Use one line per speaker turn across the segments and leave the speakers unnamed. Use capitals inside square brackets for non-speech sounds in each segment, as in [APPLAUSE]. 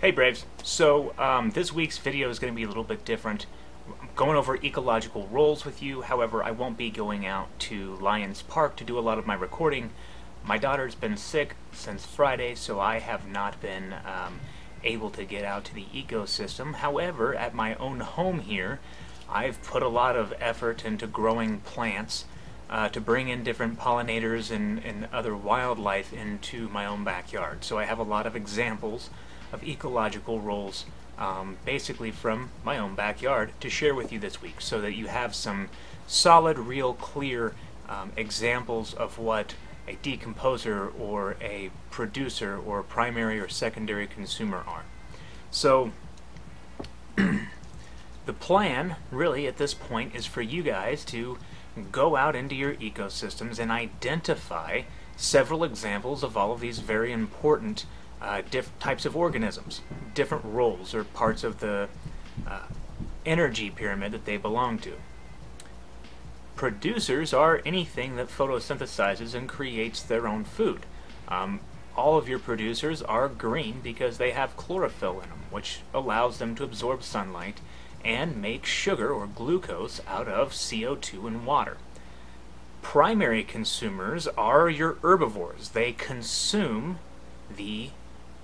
Hey Braves, so um, this week's video is going to be a little bit different. I'm going over ecological roles with you, however I won't be going out to Lions Park to do a lot of my recording. My daughter's been sick since Friday, so I have not been um, able to get out to the ecosystem. However, at my own home here, I've put a lot of effort into growing plants uh, to bring in different pollinators and, and other wildlife into my own backyard. So I have a lot of examples of ecological roles um, basically from my own backyard to share with you this week so that you have some solid, real, clear um, examples of what a decomposer or a producer or primary or secondary consumer are. So [CLEARS THROAT] the plan really at this point is for you guys to go out into your ecosystems and identify several examples of all of these very important uh, types of organisms, different roles or parts of the uh, energy pyramid that they belong to. Producers are anything that photosynthesizes and creates their own food. Um, all of your producers are green because they have chlorophyll in them, which allows them to absorb sunlight and make sugar or glucose out of CO2 and water. Primary consumers are your herbivores. They consume the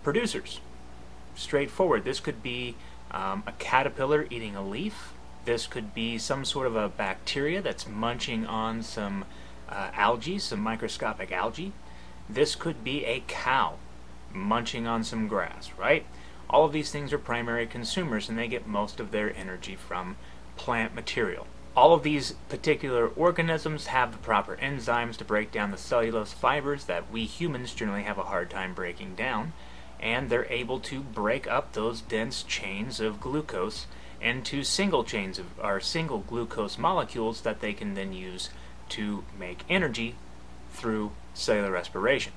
producers. Straightforward. This could be um, a caterpillar eating a leaf. This could be some sort of a bacteria that's munching on some uh, algae, some microscopic algae. This could be a cow munching on some grass, right? All of these things are primary consumers and they get most of their energy from plant material. All of these particular organisms have the proper enzymes to break down the cellulose fibers that we humans generally have a hard time breaking down and they're able to break up those dense chains of glucose into single chains of or single glucose molecules that they can then use to make energy through cellular respiration.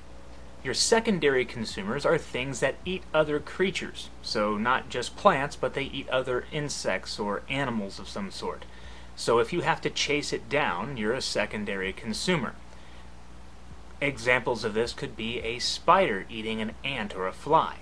Your secondary consumers are things that eat other creatures, so not just plants, but they eat other insects or animals of some sort. So if you have to chase it down, you're a secondary consumer. Examples of this could be a spider eating an ant or a fly.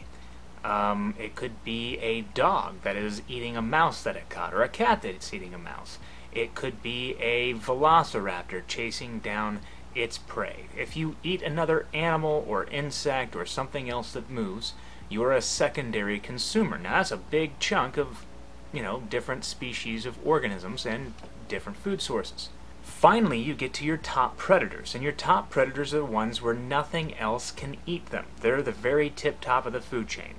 Um, it could be a dog that is eating a mouse that it caught, or a cat that's eating a mouse. It could be a velociraptor chasing down its prey. If you eat another animal or insect or something else that moves, you are a secondary consumer. Now that's a big chunk of, you know, different species of organisms and different food sources. Finally, you get to your top predators, and your top predators are the ones where nothing else can eat them. They're the very tip top of the food chain.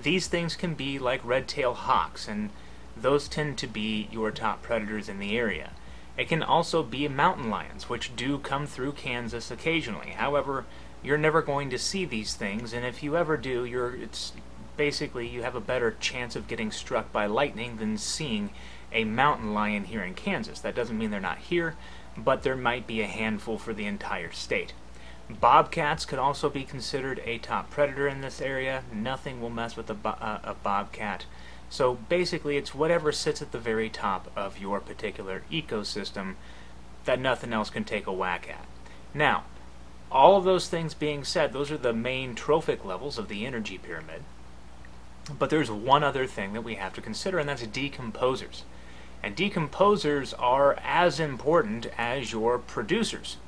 These things can be like red-tailed hawks, and those tend to be your top predators in the area. It can also be mountain lions, which do come through Kansas occasionally. However, you're never going to see these things, and if you ever do, you're it's basically you have a better chance of getting struck by lightning than seeing a mountain lion here in Kansas. That doesn't mean they're not here, but there might be a handful for the entire state. Bobcats could also be considered a top predator in this area. Nothing will mess with a, bo uh, a bobcat. So basically it's whatever sits at the very top of your particular ecosystem that nothing else can take a whack at. Now, all of those things being said, those are the main trophic levels of the energy pyramid. But there's one other thing that we have to consider, and that's decomposers. And decomposers are as important as your producers.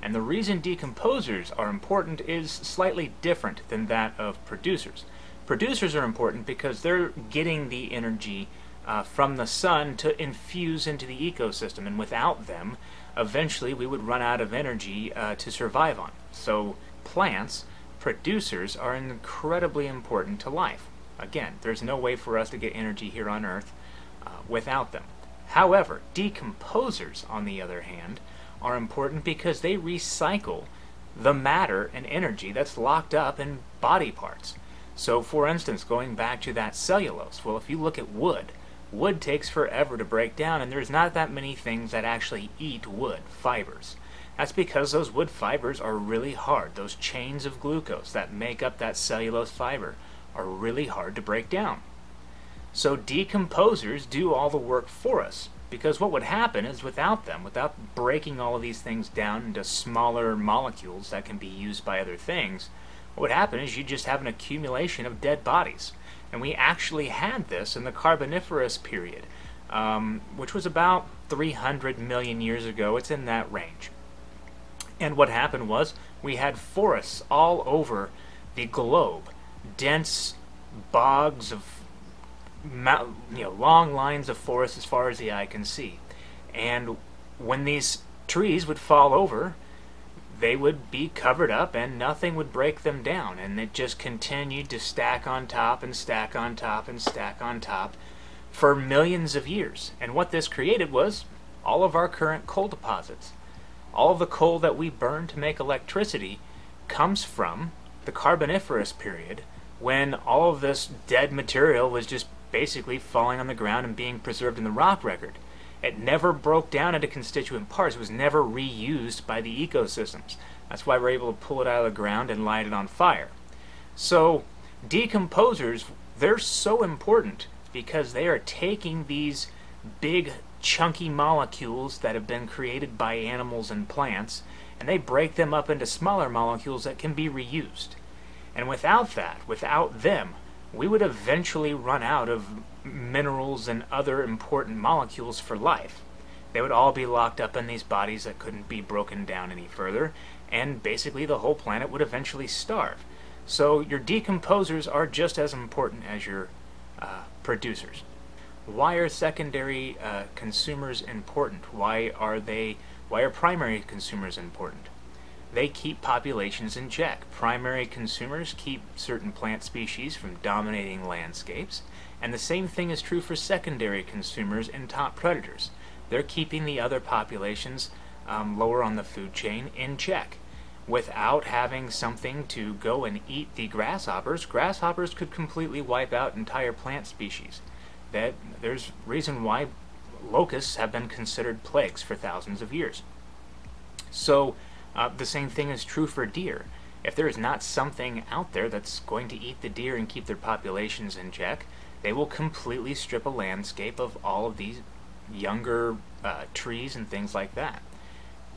And the reason decomposers are important is slightly different than that of producers. Producers are important because they're getting the energy uh, from the sun to infuse into the ecosystem, and without them, eventually we would run out of energy uh, to survive on. So plants, producers, are incredibly important to life. Again, there's no way for us to get energy here on Earth uh, without them. However, decomposers, on the other hand, are important because they recycle the matter and energy that's locked up in body parts. So, for instance, going back to that cellulose, well, if you look at wood, wood takes forever to break down, and there's not that many things that actually eat wood fibers. That's because those wood fibers are really hard. Those chains of glucose that make up that cellulose fiber are really hard to break down. So decomposers do all the work for us. Because what would happen is without them, without breaking all of these things down into smaller molecules that can be used by other things, what would happen is you just have an accumulation of dead bodies. And we actually had this in the Carboniferous period, um, which was about 300 million years ago. It's in that range. And what happened was we had forests all over the globe, dense bogs of you know long lines of forest as far as the eye can see. And when these trees would fall over, they would be covered up and nothing would break them down. And it just continued to stack on top and stack on top and stack on top for millions of years. And what this created was all of our current coal deposits. All of the coal that we burn to make electricity comes from the Carboniferous period when all of this dead material was just basically falling on the ground and being preserved in the rock record. It never broke down into constituent parts. It was never reused by the ecosystems. That's why we're able to pull it out of the ground and light it on fire. So decomposers, they're so important because they are taking these big chunky molecules that have been created by animals and plants and they break them up into smaller molecules that can be reused. And without that, without them, we would eventually run out of minerals and other important molecules for life. They would all be locked up in these bodies that couldn't be broken down any further, and basically the whole planet would eventually starve. So your decomposers are just as important as your uh, producers. Why are secondary uh, consumers important? Why are they? Why are primary consumers important? They keep populations in check. Primary consumers keep certain plant species from dominating landscapes, and the same thing is true for secondary consumers and top predators. They're keeping the other populations um, lower on the food chain in check. Without having something to go and eat the grasshoppers, grasshoppers could completely wipe out entire plant species. That there's reason why locusts have been considered plagues for thousands of years. So uh, the same thing is true for deer. If there is not something out there that's going to eat the deer and keep their populations in check, they will completely strip a landscape of all of these younger uh, trees and things like that.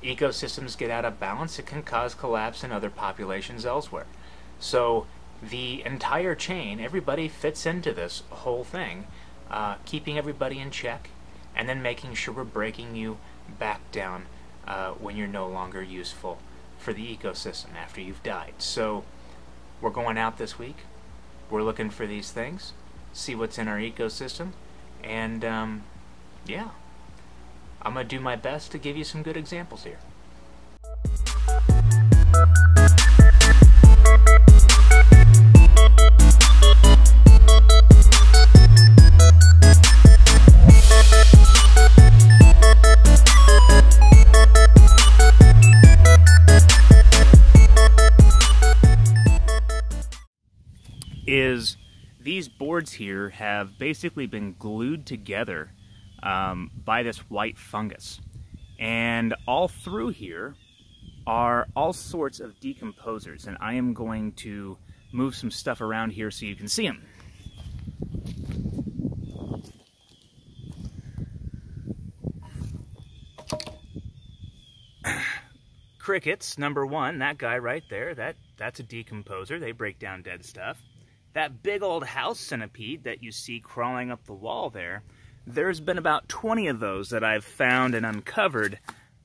Ecosystems get out of balance, it can cause collapse in other populations elsewhere. So the entire chain, everybody fits into this whole thing, uh, keeping everybody in check, and then making sure we're breaking you back down uh, when you're no longer useful for the ecosystem after you've died. So we're going out this week. We're looking for these things, see what's in our ecosystem, and um, yeah, I'm going to do my best to give you some good examples here. These boards here have basically been glued together um, by this white fungus. And all through here are all sorts of decomposers. And I am going to move some stuff around here so you can see them. [SIGHS] Crickets, number one, that guy right there, that, that's a decomposer. They break down dead stuff. That big old house centipede that you see crawling up the wall there, there's been about 20 of those that I've found and uncovered.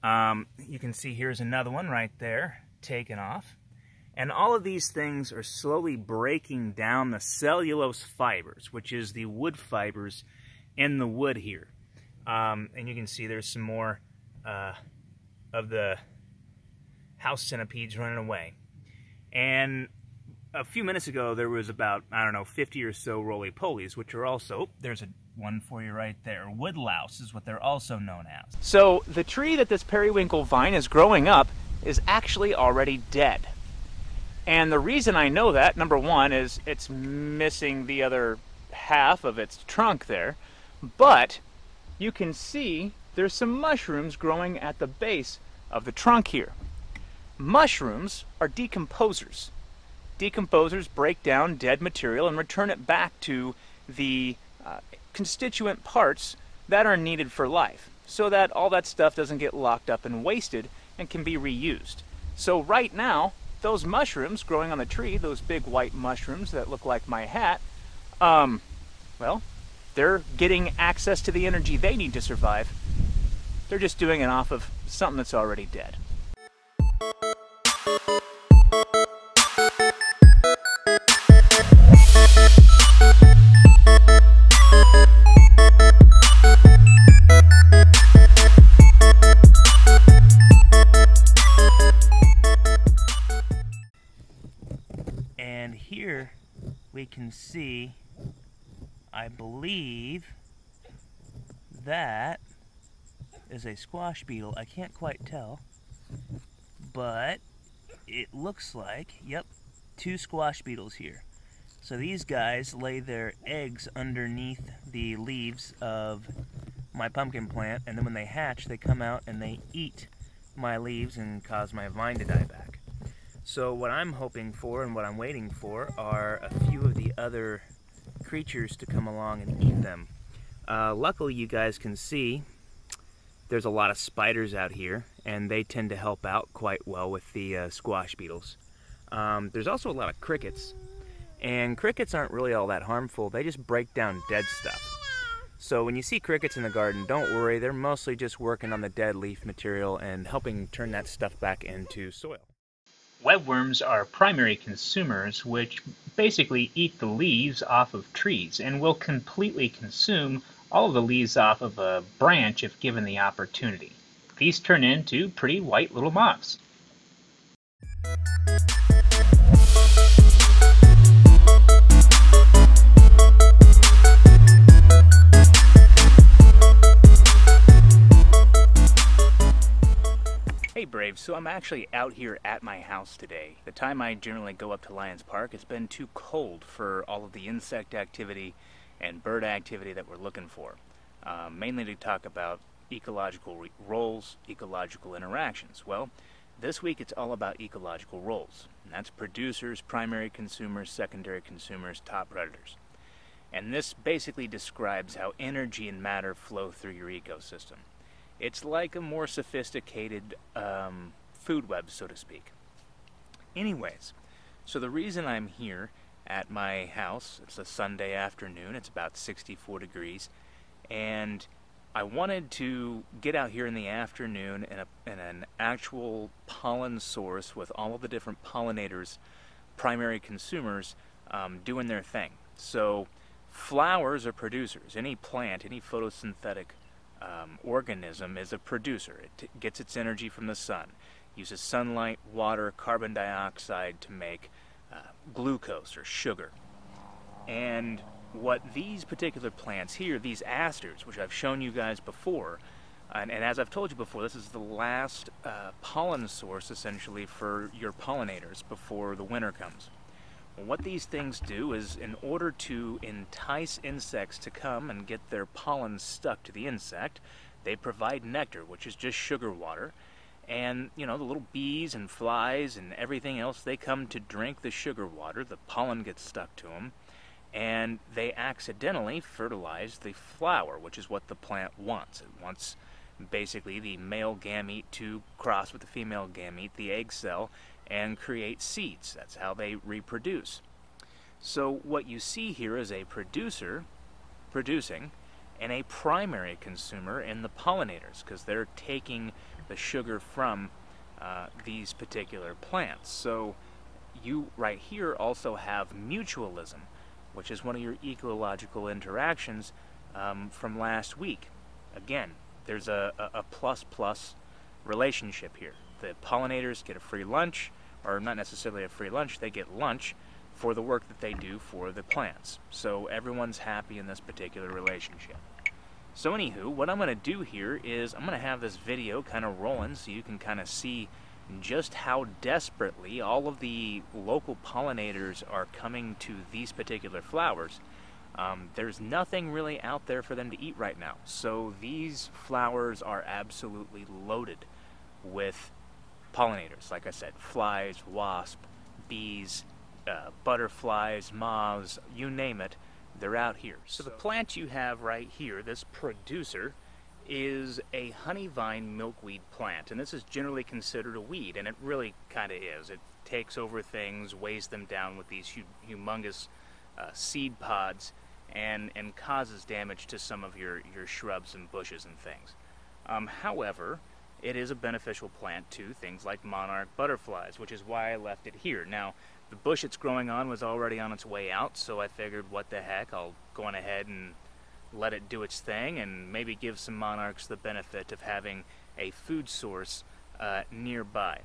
Um, you can see here's another one right there, taken off. And all of these things are slowly breaking down the cellulose fibers, which is the wood fibers in the wood here. Um, and you can see there's some more uh, of the house centipedes running away. And a few minutes ago, there was about, I don't know, 50 or so roly-polies, which are also, oh, there's a one for you right there. Woodlouse is what they're also known as. So the tree that this periwinkle vine is growing up is actually already dead. And the reason I know that, number one, is it's missing the other half of its trunk there. But you can see there's some mushrooms growing at the base of the trunk here. Mushrooms are decomposers decomposers break down dead material and return it back to the uh, constituent parts that are needed for life so that all that stuff doesn't get locked up and wasted and can be reused. So right now,
those mushrooms growing on the tree, those big white mushrooms that look like my hat, um, well, they're getting access to the energy they need to survive. They're just doing it off of something that's already dead.
Believe, that is a squash beetle. I can't quite tell, but it looks like, yep, two squash beetles here. So these guys lay their eggs underneath the leaves of my pumpkin plant, and then when they hatch, they come out and they eat my leaves and cause my vine to die back. So what I'm hoping for and what I'm waiting for are a few of the other creatures to come along and eat them. Uh, luckily you guys can see there's a lot of spiders out here and they tend to help out quite well with the uh, squash beetles. Um, there's also a lot of crickets and crickets aren't really all that harmful. They just break down dead stuff. So when you see crickets in the garden, don't worry. They're mostly just working on the dead leaf material and helping turn that stuff back into soil. Webworms are primary consumers which basically eat the leaves off of trees and will completely consume all of the leaves off of a branch if given the opportunity. These turn into pretty white little moths. So I'm actually out here at my house today. The time I generally go up to Lions Park, it's been too cold for all of the insect activity and bird activity that we're looking for. Um, mainly to talk about ecological roles, ecological interactions. Well, this week it's all about ecological roles. And that's producers, primary consumers, secondary consumers, top predators. And this basically describes how energy and matter flow through your ecosystem. It's like a more sophisticated um, food web, so to speak. Anyways, so the reason I'm here at my house, it's a Sunday afternoon, it's about 64 degrees, and I wanted to get out here in the afternoon in, a, in an actual pollen source with all of the different pollinators, primary consumers, um, doing their thing. So flowers are producers. Any plant, any photosynthetic um, organism is a producer. It gets its energy from the sun, uses sunlight, water, carbon dioxide to make uh, glucose or sugar. And what these particular plants here, these asters, which I've shown you guys before, and, and as I've told you before, this is the last uh, pollen source essentially for your pollinators before the winter comes. What these things do is in order to entice insects to come and get their pollen stuck to the insect, they provide nectar, which is just sugar water. And, you know, the little bees and flies and everything else, they come to drink the sugar water. The pollen gets stuck to them. And they accidentally fertilize the flower, which is what the plant wants. It wants basically the male gamete to cross with the female gamete, the egg cell, and create seeds. That's how they reproduce. So what you see here is a producer producing and a primary consumer in the pollinators because they're taking the sugar from uh, these particular plants. So you right here also have mutualism, which is one of your ecological interactions um, from last week. Again, there's a, a, a plus plus relationship here. The pollinators get a free lunch, or not necessarily a free lunch, they get lunch for the work that they do for the plants. So everyone's happy in this particular relationship. So anywho, what I'm going to do here is I'm going to have this video kind of rolling so you can kind of see just how desperately all of the local pollinators are coming to these particular flowers. Um, there's nothing really out there for them to eat right now. So these flowers are absolutely loaded with pollinators, like I said, flies, wasps, bees, uh, butterflies, moths, you name it, they're out here. So the plant you have right here, this producer, is a honey vine milkweed plant, and this is generally considered a weed, and it really kind of is. It
takes over things, weighs them down with these hu humongous uh, seed pods, and, and causes damage to some of your, your shrubs and bushes and things. Um, however, it is a beneficial plant to things like monarch butterflies, which is why I left it here. Now, the bush it's growing on was already on its way out, so I figured, what the heck, I'll go on ahead and let it do its thing and maybe give some monarchs the benefit of having a food source uh, nearby.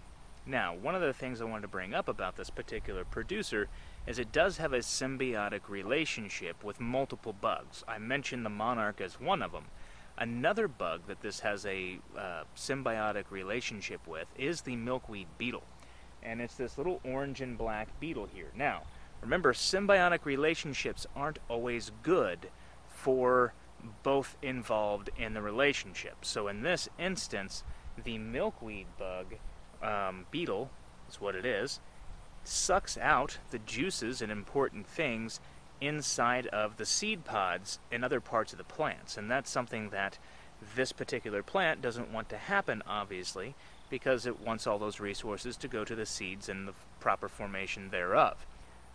Now, one of the things I wanted to bring up about this particular producer is it does have a symbiotic relationship with multiple bugs. I mentioned the monarch as one of them. Another bug that this has a uh, symbiotic relationship with is the milkweed beetle. And it's this little orange and black beetle here. Now, remember, symbiotic relationships aren't always good for both involved in the relationship. So in this instance, the milkweed bug um, beetle is what it is, sucks out the juices and important things inside of the seed pods in other parts of the plants. And that's something that this particular plant doesn't want to happen, obviously, because it wants all those resources to go to the seeds and the proper formation thereof.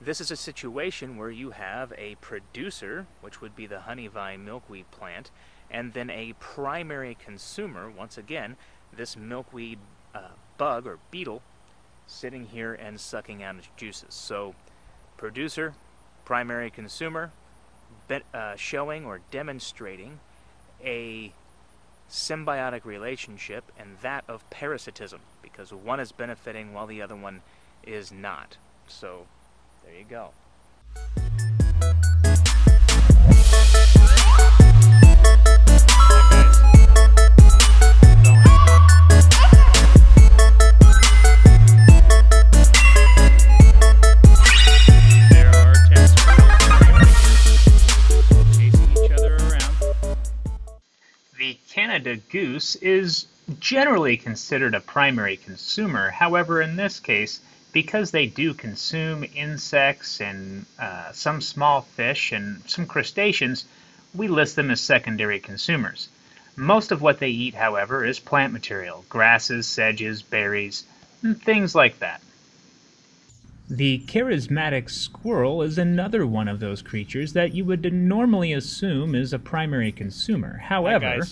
This is a situation where you have a producer, which would be the honeyvine milkweed plant, and then a primary consumer, once again, this milkweed uh, bug or beetle, sitting here and sucking out its juices. So, producer, primary consumer, uh, showing or demonstrating a symbiotic relationship and that of parasitism because one is benefiting while the other one is not. So there you go.
Goose is generally considered a primary consumer. However, in this case, because they do consume insects and uh, some small fish and some crustaceans, we list them as secondary consumers. Most of what they eat, however, is plant material, grasses, sedges, berries, and things like that. The charismatic squirrel is another one of those creatures that you would normally assume is a primary consumer. However,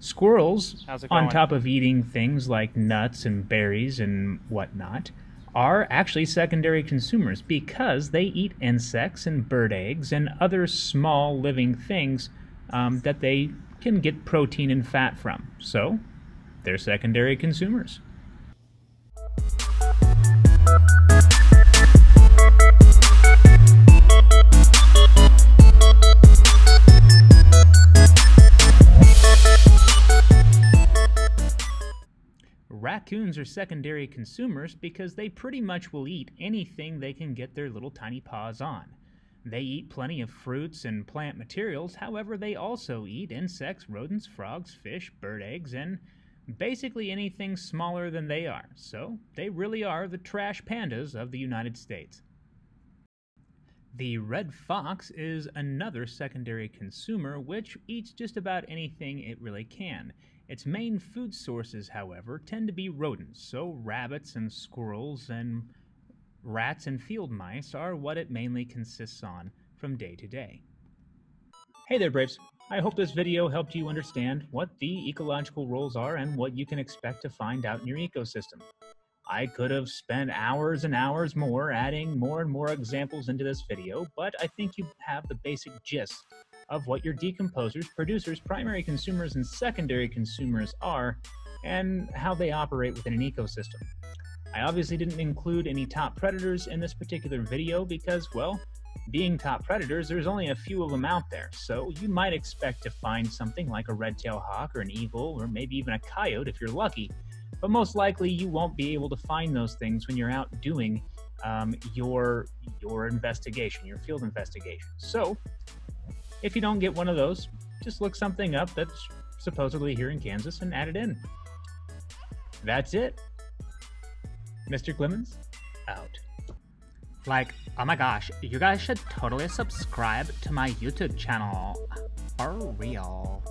squirrels, on top of eating things like nuts and berries and whatnot, are actually secondary consumers because they eat insects and bird eggs and other small living things um, that they can get protein and fat from. So, they're secondary consumers. Raccoons are secondary consumers because they pretty much will eat anything they can get their little tiny paws on. They eat plenty of fruits and plant materials, however, they also eat insects, rodents, frogs, fish, bird eggs, and basically anything smaller than they are. So, they really are the trash pandas of the United States. The red fox is another secondary consumer which eats just about anything it really can. Its main food sources, however, tend to be rodents, so rabbits and squirrels and rats and field mice are what it mainly consists on from day to day. Hey there, Braves! I hope this video helped you understand what the ecological roles are and what you can expect to find out in your ecosystem. I could have spent hours and hours more adding more and more examples into this video, but I think you have the basic gist of what your decomposers, producers, primary consumers, and secondary consumers are, and how they operate within an ecosystem. I obviously didn't include any top predators in this particular video because, well, being top predators, there's only a few of them out there, so you might expect to find something like a red-tailed hawk or an eagle or maybe even a coyote if you're lucky, but most likely you won't be able to find those things when you're out doing um, your your investigation, your field investigation. So if you don't get one of those, just look something up that's supposedly here in Kansas and add it in. That's it. Mr. Clemmons, out.
Like, oh my gosh, you guys should totally subscribe to my YouTube channel. For real.